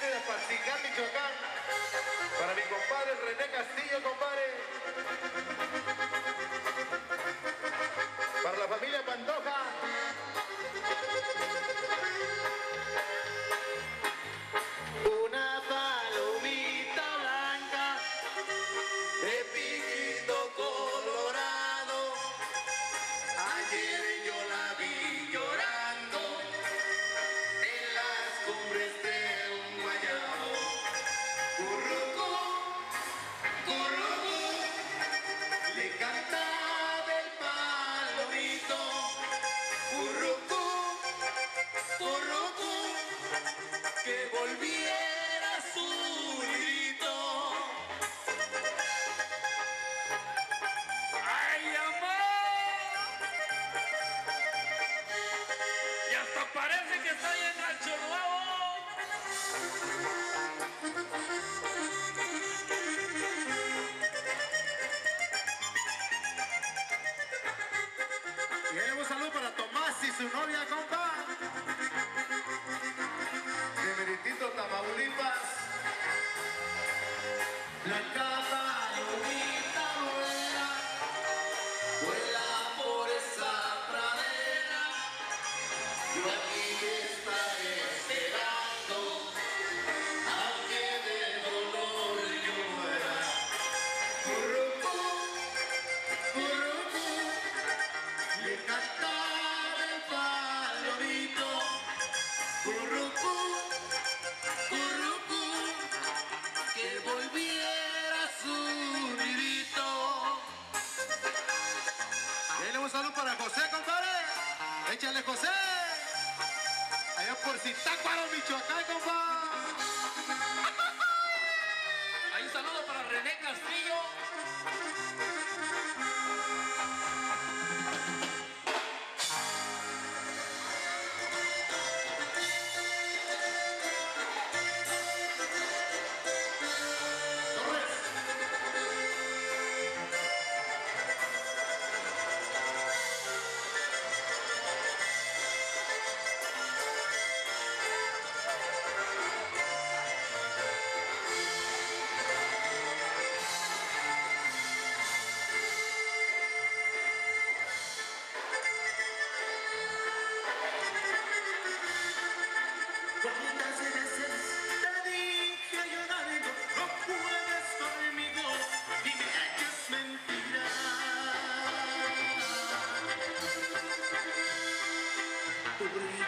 viene de Michoacán, para mi compadre René Castillo, I got saludo para José, compadre. Échale, José. Allá por Zitácuaro, Michoacán, compadre.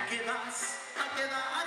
¿Por qué